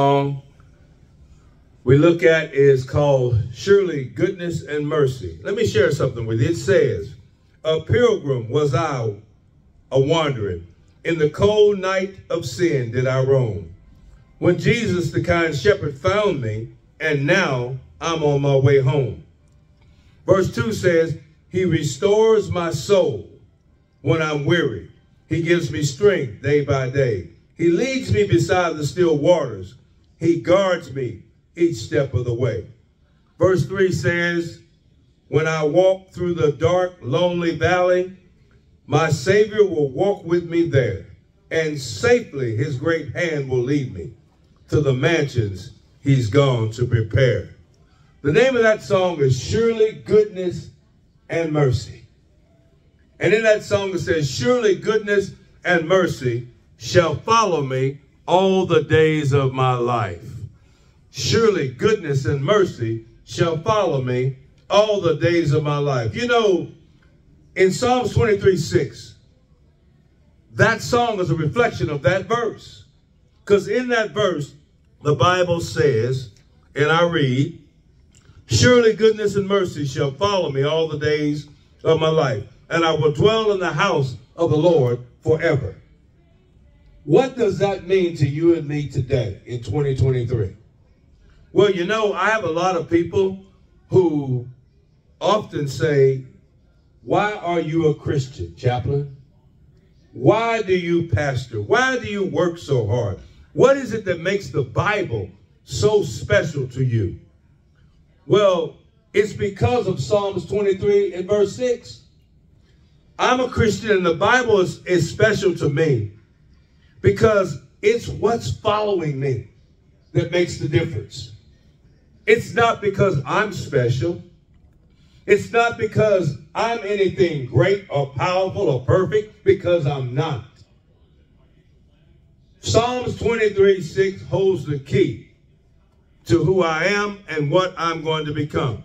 song we look at is called Surely Goodness and Mercy. Let me share something with you. It says, A pilgrim was I a wandering. In the cold night of sin did I roam. When Jesus, the kind shepherd, found me, and now I'm on my way home. Verse 2 says, He restores my soul when I'm weary. He gives me strength day by day. He leads me beside the still waters. He guards me each step of the way. Verse 3 says, When I walk through the dark, lonely valley, my Savior will walk with me there, and safely his great hand will lead me to the mansions he's gone to prepare. The name of that song is Surely Goodness and Mercy. And in that song it says, Surely goodness and mercy shall follow me all the days of my life. Surely goodness and mercy shall follow me all the days of my life. You know, in Psalms 23, 6, that song is a reflection of that verse. Because in that verse, the Bible says, and I read, Surely goodness and mercy shall follow me all the days of my life, and I will dwell in the house of the Lord forever. What does that mean to you and me today in 2023? Well, you know, I have a lot of people who often say, why are you a Christian, chaplain? Why do you pastor? Why do you work so hard? What is it that makes the Bible so special to you? Well, it's because of Psalms 23 and verse 6. I'm a Christian and the Bible is, is special to me because it's what's following me that makes the difference. It's not because I'm special. It's not because I'm anything great or powerful or perfect, because I'm not. Psalms 23, 6 holds the key to who I am and what I'm going to become.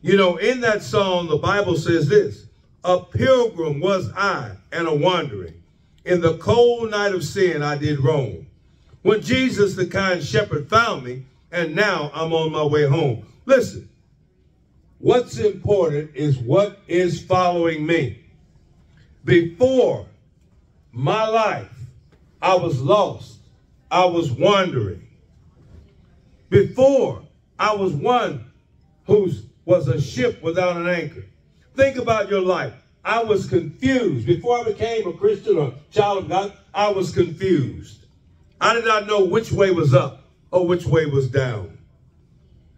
You know, in that song, the Bible says this, a pilgrim was I and a wandering. In the cold night of sin, I did roam. When Jesus, the kind shepherd, found me, and now I'm on my way home. Listen, what's important is what is following me. Before my life, I was lost. I was wandering. Before, I was one who was a ship without an anchor. Think about your life. I was confused. Before I became a Christian or child of God, I was confused. I did not know which way was up or which way was down.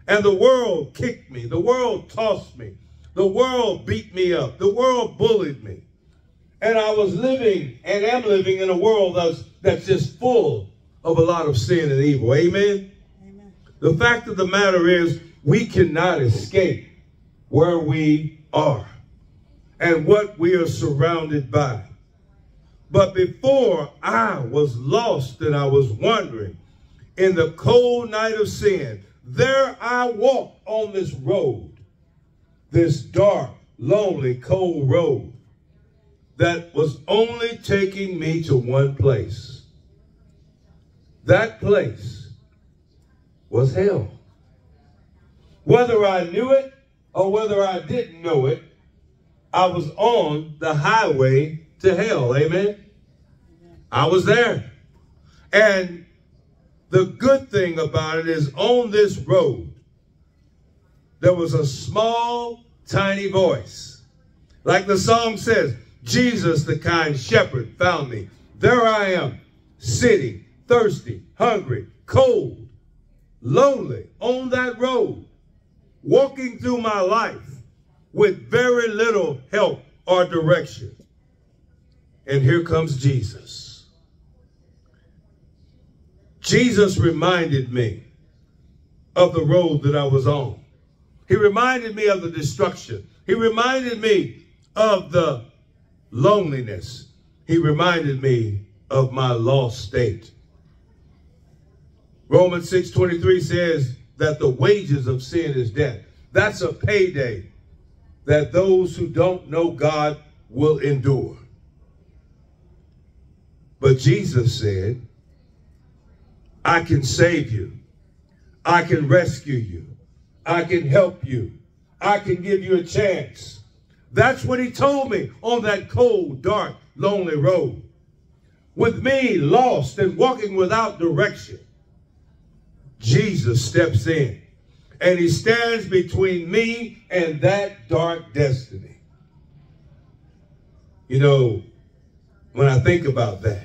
And the world kicked me. The world tossed me. The world beat me up. The world bullied me. And I was living and am living in a world that's, that's just full of a lot of sin and evil. Amen? Amen? The fact of the matter is we cannot escape where we are and what we are surrounded by. But before I was lost and I was wandering, in the cold night of sin, there I walked on this road, this dark, lonely, cold road that was only taking me to one place. That place was hell. Whether I knew it or whether I didn't know it, I was on the highway to hell. Amen. I was there. And the good thing about it is on this road, there was a small, tiny voice. Like the song says, Jesus, the kind shepherd, found me. There I am, sitting, thirsty, hungry, cold, lonely, on that road, walking through my life with very little help or direction. And here comes Jesus. Jesus reminded me of the road that I was on. He reminded me of the destruction. He reminded me of the loneliness. He reminded me of my lost state. Romans 6.23 says that the wages of sin is death. That's a payday that those who don't know God will endure. But Jesus said, I can save you. I can rescue you. I can help you. I can give you a chance. That's what he told me on that cold, dark, lonely road. With me lost and walking without direction, Jesus steps in and he stands between me and that dark destiny. You know, when I think about that,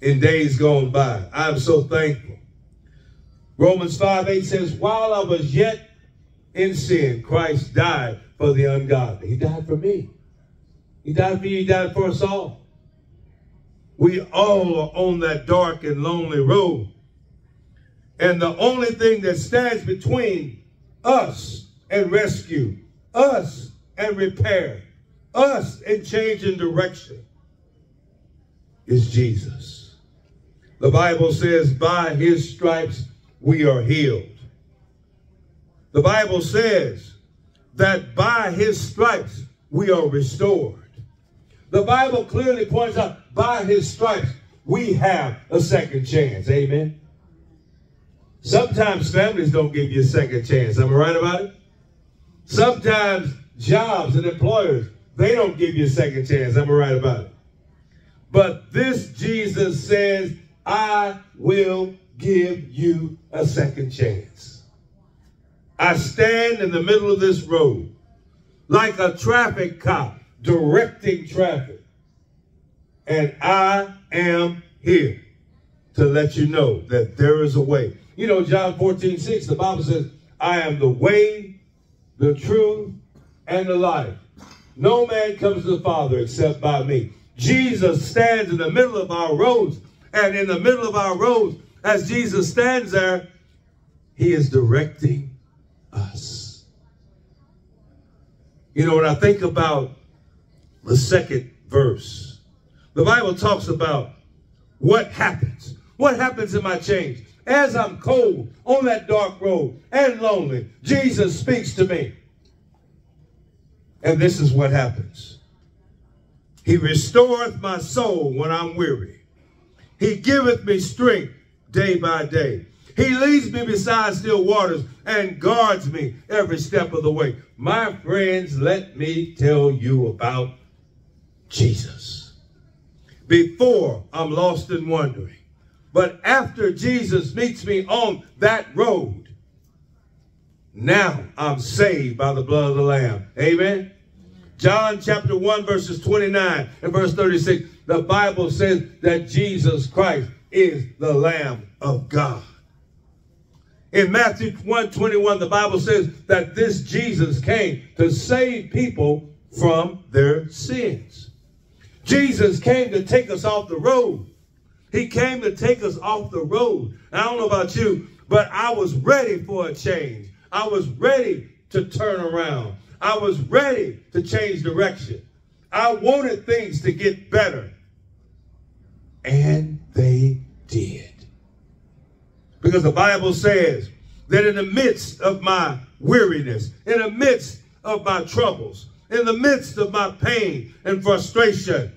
in days gone by, I'm so thankful. Romans 5 8 says, While I was yet in sin, Christ died for the ungodly. He died for me. He died for you. He died for us all. We all are on that dark and lonely road. And the only thing that stands between us and rescue, us and repair, us and change in direction is Jesus. The Bible says, by his stripes we are healed. The Bible says that by his stripes we are restored. The Bible clearly points out by his stripes we have a second chance. Amen. Sometimes families don't give you a second chance. Am I right about it? Sometimes jobs and employers, they don't give you a second chance. Am I right about it? But this Jesus says, I will give you a second chance. I stand in the middle of this road like a traffic cop directing traffic. And I am here to let you know that there is a way. You know, John 14, 6, the Bible says, I am the way, the truth, and the life. No man comes to the Father except by me. Jesus stands in the middle of our roads, and in the middle of our roads, as Jesus stands there, he is directing us. You know, when I think about the second verse, the Bible talks about what happens. What happens in my change? As I'm cold on that dark road and lonely, Jesus speaks to me. And this is what happens. He restoreth my soul when I'm weary. He giveth me strength day by day. He leads me beside still waters and guards me every step of the way. My friends, let me tell you about Jesus. Before I'm lost and wondering, but after Jesus meets me on that road, now I'm saved by the blood of the Lamb. Amen. John chapter 1 verses 29 and verse 36, the Bible says that Jesus Christ is the Lamb of God. In Matthew 121, the Bible says that this Jesus came to save people from their sins. Jesus came to take us off the road. He came to take us off the road. I don't know about you, but I was ready for a change. I was ready to turn around. I was ready to change direction. I wanted things to get better. And they did. Because the Bible says that in the midst of my weariness, in the midst of my troubles, in the midst of my pain and frustration,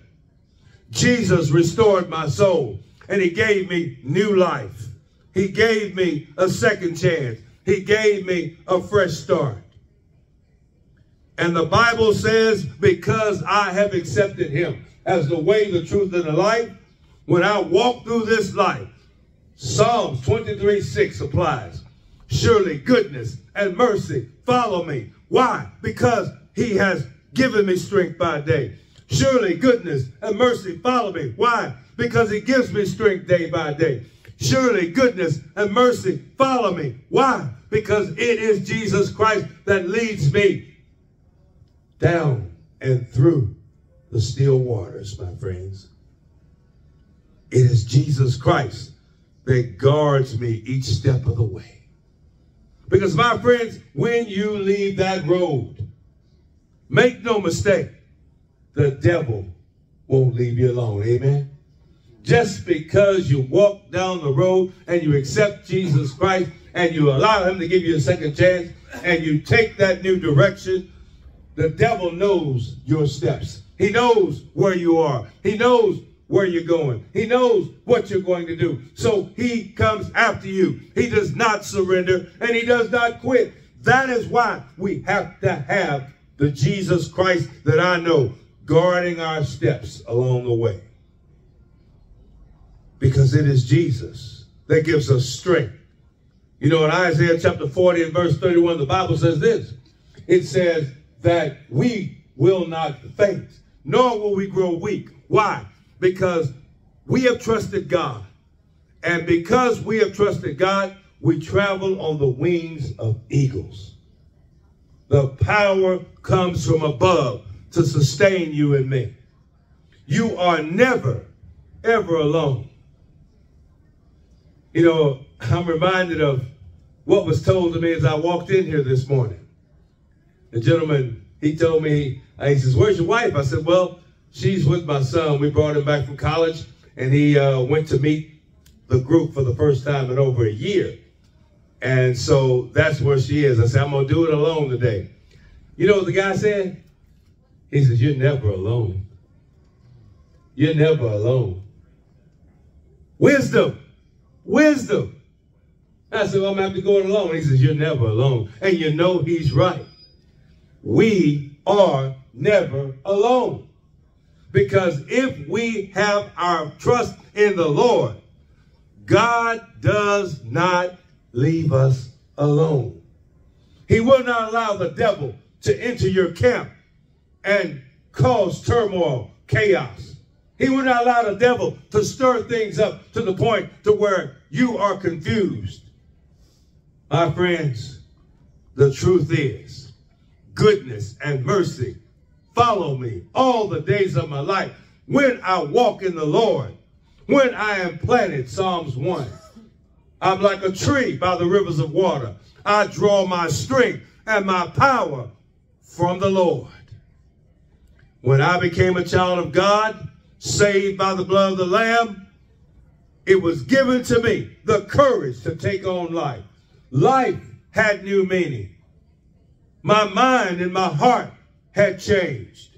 Jesus restored my soul and he gave me new life. He gave me a second chance. He gave me a fresh start. And the Bible says, because I have accepted him as the way, the truth, and the life, when I walk through this life, Psalms 23, 6 applies. Surely goodness and mercy follow me. Why? Because he has given me strength by day. Surely goodness and mercy follow me. Why? Because he gives me strength day by day. Surely goodness and mercy follow me. Why? Because it is Jesus Christ that leads me down and through the still waters, my friends. It is Jesus Christ that guards me each step of the way. Because my friends, when you leave that road, make no mistake, the devil won't leave you alone. Amen. Just because you walk down the road and you accept Jesus Christ and you allow him to give you a second chance and you take that new direction, the devil knows your steps. He knows where you are. He knows where you're going. He knows what you're going to do. So he comes after you. He does not surrender and he does not quit. That is why we have to have the Jesus Christ that I know guarding our steps along the way. Because it is Jesus that gives us strength. You know, in Isaiah chapter 40 and verse 31, the Bible says this. It says that we will not faint, nor will we grow weak. Why? because we have trusted God. And because we have trusted God, we travel on the wings of eagles. The power comes from above to sustain you and me. You are never, ever alone. You know, I'm reminded of what was told to me as I walked in here this morning. The gentleman, he told me, he says, where's your wife? I said, well, she's with my son. We brought him back from college, and he uh, went to meet the group for the first time in over a year. And so that's where she is. I said, I'm going to do it alone today. You know what the guy said? He says, You're never alone. You're never alone. Wisdom. Wisdom. I said, well, I'm going to go alone. He says, You're never alone. And you know he's right. We are never alone. Because if we have our trust in the Lord, God does not leave us alone. He will not allow the devil to enter your camp and cause turmoil, chaos. He will not allow the devil to stir things up to the point to where you are confused. My friends, the truth is goodness and mercy follow me all the days of my life. When I walk in the Lord, when I am planted, Psalms 1. I'm like a tree by the rivers of water. I draw my strength and my power from the Lord. When I became a child of God, saved by the blood of the Lamb, it was given to me the courage to take on life. Life had new meaning. My mind and my heart had changed.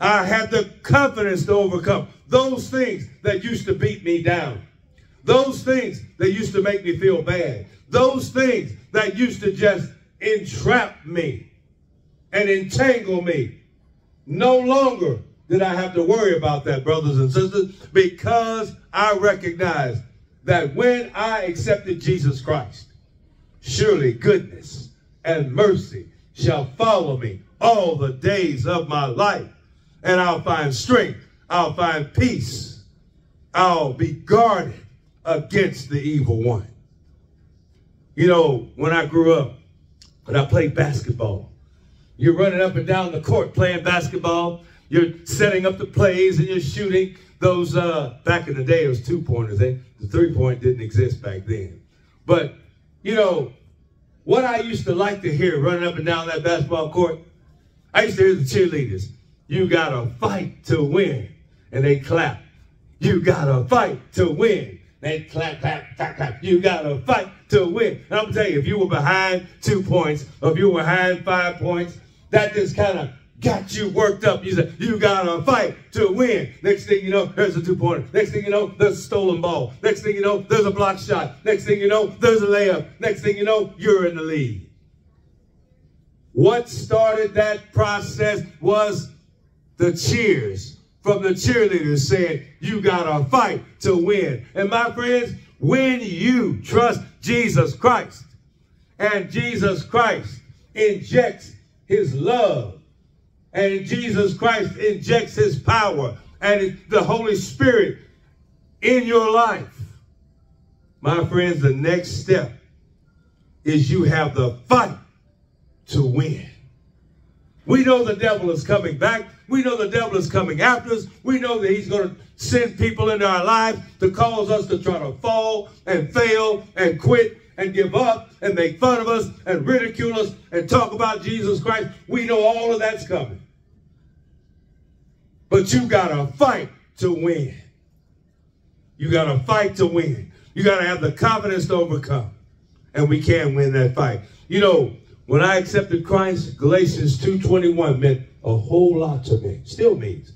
I had the confidence to overcome those things that used to beat me down. Those things that used to make me feel bad. Those things that used to just entrap me and entangle me. No longer did I have to worry about that, brothers and sisters, because I recognize that when I accepted Jesus Christ, surely goodness and mercy shall follow me all the days of my life. And I'll find strength. I'll find peace. I'll be guarded against the evil one. You know, when I grew up, when I played basketball, you're running up and down the court playing basketball. You're setting up the plays and you're shooting those, uh, back in the day, it was two pointers. Eh? The three point didn't exist back then. But, you know, what I used to like to hear running up and down that basketball court I used to hear the cheerleaders, you got to fight to win. And they clap. You got to fight to win. They clap, clap, clap, clap. You got to fight to win. And I'm going to tell you, if you were behind two points, or if you were behind five points, that just kind of got you worked up. You said, you got to fight to win. Next thing you know, there's a two-pointer. Next thing you know, there's a stolen ball. Next thing you know, there's a block shot. Next thing you know, there's a layup. Next thing you know, you're in the lead. What started that process was the cheers from the cheerleaders saying, you got to fight to win. And my friends, when you trust Jesus Christ and Jesus Christ injects his love and Jesus Christ injects his power and the Holy Spirit in your life, my friends, the next step is you have the fight to win. We know the devil is coming back. We know the devil is coming after us. We know that he's going to send people into our lives to cause us to try to fall and fail and quit and give up and make fun of us and ridicule us and talk about Jesus Christ. We know all of that's coming. But you got to fight to win. You got to fight to win. You got to have the confidence to overcome. And we can win that fight. You know, when I accepted Christ, Galatians 2.21 meant a whole lot to me. Still means.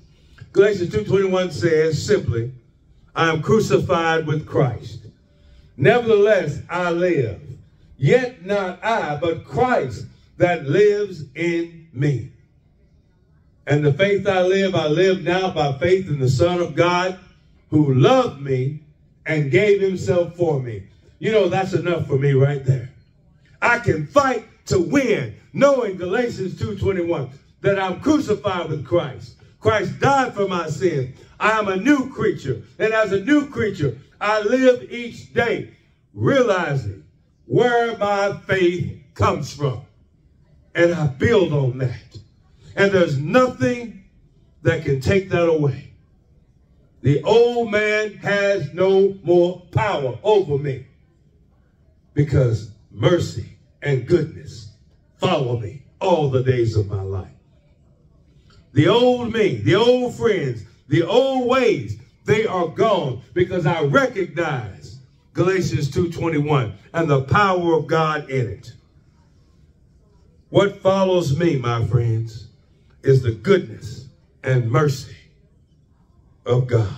Galatians 2.21 says simply, I am crucified with Christ. Nevertheless, I live. Yet not I, but Christ that lives in me. And the faith I live, I live now by faith in the Son of God who loved me and gave himself for me. You know, that's enough for me right there. I can fight to win, knowing Galatians 2.21, that I'm crucified with Christ. Christ died for my sins. I am a new creature. And as a new creature, I live each day realizing where my faith comes from. And I build on that. And there's nothing that can take that away. The old man has no more power over me because mercy and goodness follow me all the days of my life. The old me, the old friends, the old ways, they are gone because I recognize Galatians 2.21 and the power of God in it. What follows me, my friends, is the goodness and mercy of God.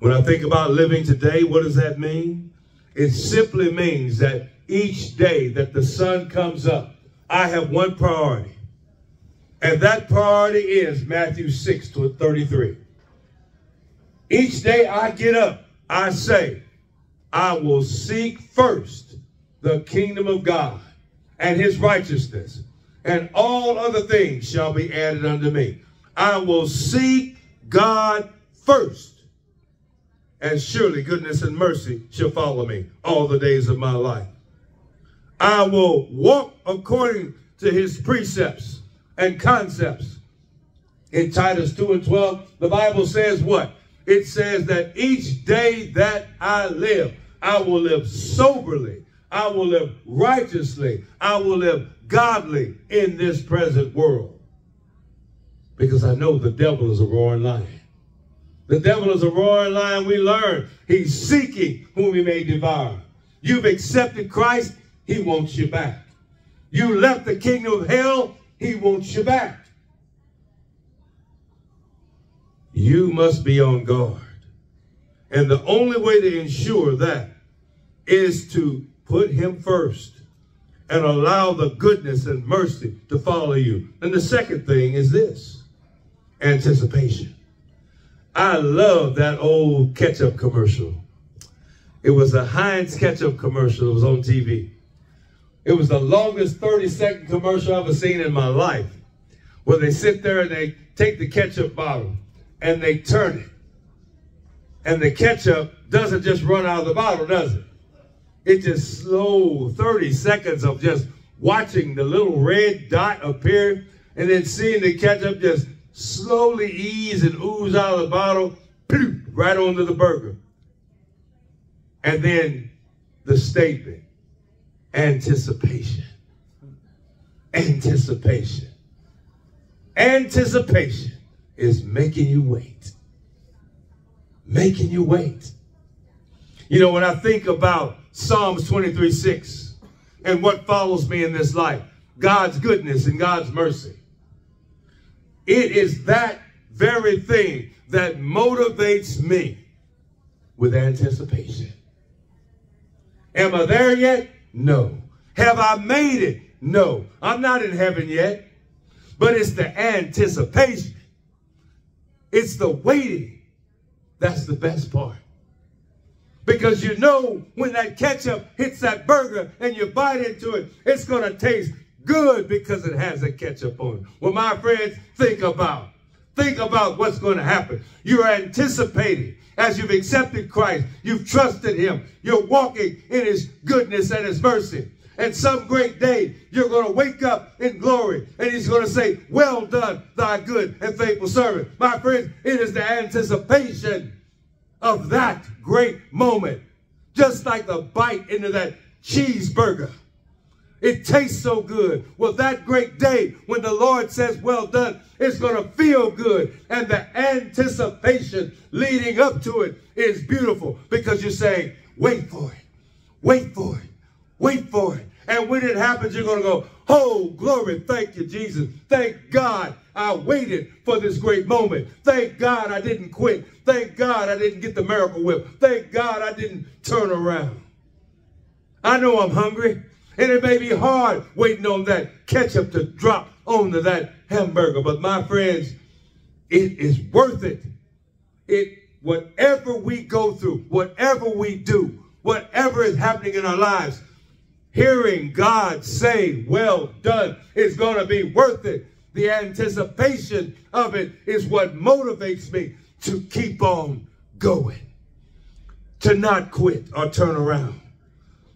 When I think about living today, what does that mean? It simply means that each day that the sun comes up, I have one priority. And that priority is Matthew 6 to 33. Each day I get up, I say, I will seek first the kingdom of God and his righteousness, and all other things shall be added unto me. I will seek God first, and surely goodness and mercy shall follow me all the days of my life. I will walk according to his precepts and concepts. In Titus 2 and 12, the Bible says what? It says that each day that I live, I will live soberly. I will live righteously. I will live godly in this present world. Because I know the devil is a roaring lion. The devil is a roaring lion. We learn he's seeking whom he may devour. You've accepted Christ, he wants you back. You left the kingdom of hell, he wants you back. You must be on guard. And the only way to ensure that is to put him first and allow the goodness and mercy to follow you. And the second thing is this, anticipation. I love that old ketchup commercial. It was a Heinz ketchup commercial. It was on TV. It was the longest 30 second commercial I've ever seen in my life. Where they sit there and they take the ketchup bottle and they turn it. And the ketchup doesn't just run out of the bottle, does it? It just slow 30 seconds of just watching the little red dot appear and then seeing the ketchup just slowly ease and ooze out of the bottle right onto the burger. And then the statement, anticipation. Anticipation. Anticipation is making you wait. Making you wait. You know, when I think about Psalms 23, 6 and what follows me in this life, God's goodness and God's mercy. It is that very thing that motivates me with anticipation. Am I there yet? No. Have I made it? No. I'm not in heaven yet. But it's the anticipation. It's the waiting. That's the best part. Because you know when that ketchup hits that burger and you bite into it, it's going to taste good because it has a ketchup on it. Well, my friends, think about. Think about what's going to happen. You're anticipating as you've accepted Christ. You've trusted him. You're walking in his goodness and his mercy. And some great day, you're going to wake up in glory. And he's going to say, well done, thy good and faithful servant. My friends, it is the anticipation of that great moment. Just like the bite into that cheeseburger. It tastes so good. Well, that great day when the Lord says, well done, it's going to feel good. And the anticipation leading up to it is beautiful because you're saying, wait for it, wait for it, wait for it. And when it happens, you're going to go, oh, glory, thank you, Jesus. Thank God I waited for this great moment. Thank God I didn't quit. Thank God I didn't get the miracle whip. Thank God I didn't turn around. I know I'm hungry, and it may be hard waiting on that ketchup to drop onto that hamburger. But my friends, it is worth it. It whatever we go through, whatever we do, whatever is happening in our lives, hearing God say, well done, is going to be worth it. The anticipation of it is what motivates me to keep on going, to not quit or turn around.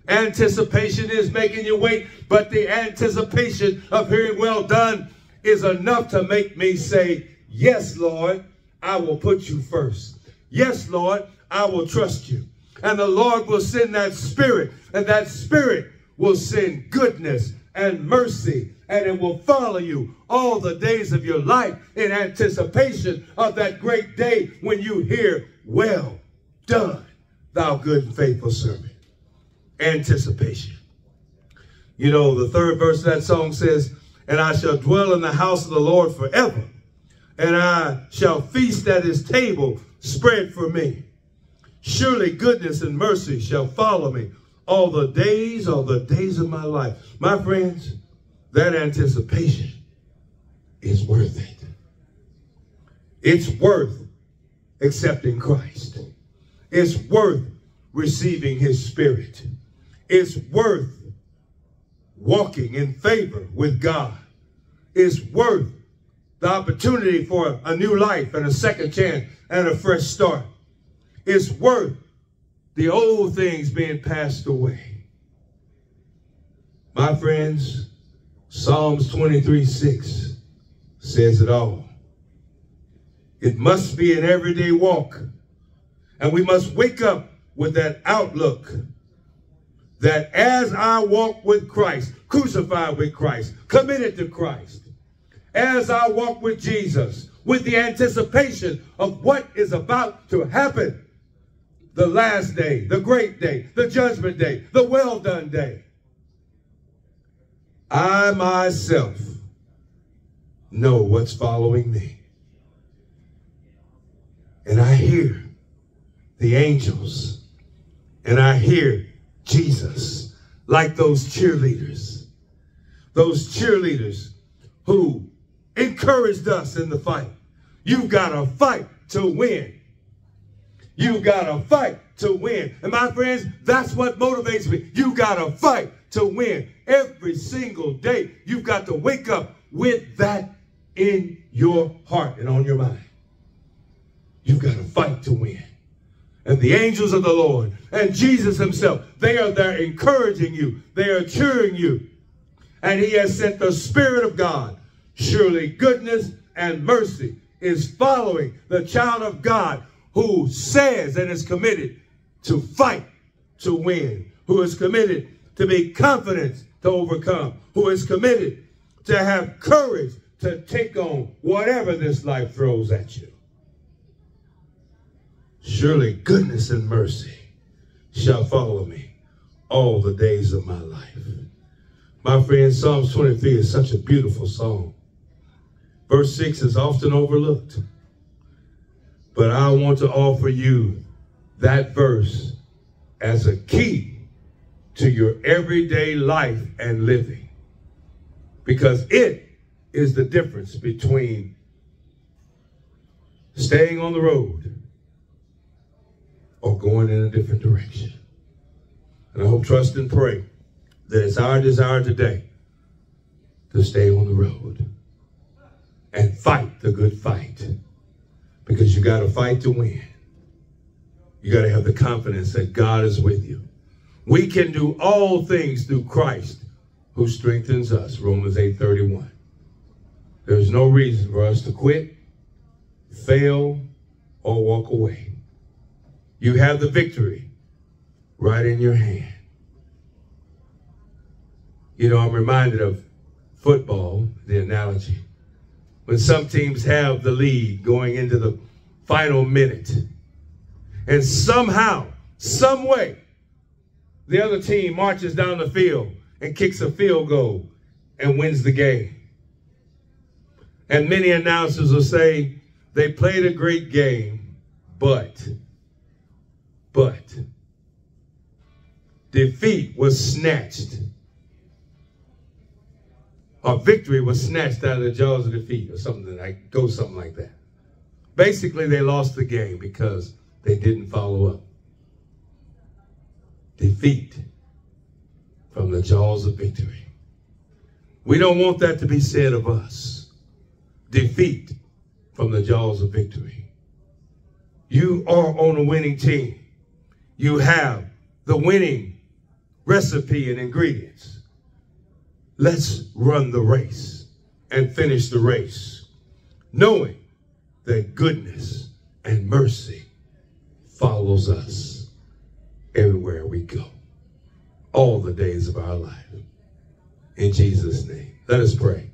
Anticipation is making you wait, but the anticipation of hearing well done is enough to make me say, yes, Lord, I will put you first. Yes, Lord, I will trust you. And the Lord will send that spirit, and that spirit will send goodness and mercy, and it will follow you all the days of your life in anticipation of that great day when you hear, Well done, thou good and faithful servant. Anticipation. You know, the third verse of that song says, And I shall dwell in the house of the Lord forever, and I shall feast at his table spread for me. Surely goodness and mercy shall follow me all the days, all the days of my life. My friends, that anticipation is worth it. It's worth accepting Christ. It's worth receiving his spirit. It's worth walking in favor with God. It's worth the opportunity for a new life and a second chance and a fresh start. It's worth the old things being passed away. My friends, Psalms 23, 6 says it all. It must be an everyday walk. And we must wake up with that outlook that as I walk with Christ, crucified with Christ, committed to Christ, as I walk with Jesus, with the anticipation of what is about to happen, the last day, the great day, the judgment day, the well done day. I myself know what's following me. And I hear the angels and I hear Jesus like those cheerleaders. Those cheerleaders who encouraged us in the fight. You've got to fight to win. You gotta fight to win. And my friends, that's what motivates me. You gotta fight to win. Every single day, you've got to wake up with that in your heart and on your mind. You've got to fight to win. And the angels of the Lord and Jesus himself, they are there encouraging you. They are cheering you. And he has sent the Spirit of God. Surely goodness and mercy is following the child of God who says and is committed to fight to win, who is committed to be confident to overcome, who is committed to have courage to take on whatever this life throws at you. Surely goodness and mercy shall follow me all the days of my life. My friend, Psalms 23 is such a beautiful song. Verse 6 is often overlooked. But I want to offer you that verse as a key to your everyday life and living. Because it is the difference between staying on the road or going in a different direction. And I hope, trust, and pray that it's our desire today to stay on the road and fight the good fight because you got to fight to win. You got to have the confidence that God is with you. We can do all things through Christ who strengthens us. Romans 8:31. There's no reason for us to quit, fail, or walk away. You have the victory right in your hand. You know, I'm reminded of football, the analogy when some teams have the lead going into the final minute. And somehow, some way, the other team marches down the field and kicks a field goal and wins the game. And many announcers will say they played a great game, but, but, defeat was snatched. Or victory was snatched out of the jaws of defeat, or something like go something like that. Basically, they lost the game because they didn't follow up. Defeat from the jaws of victory. We don't want that to be said of us. Defeat from the jaws of victory. You are on a winning team. You have the winning recipe and ingredients. Let's run the race and finish the race, knowing that goodness and mercy follows us everywhere we go, all the days of our life. In Jesus' name, let us pray.